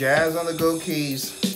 Jazz on the Go keys.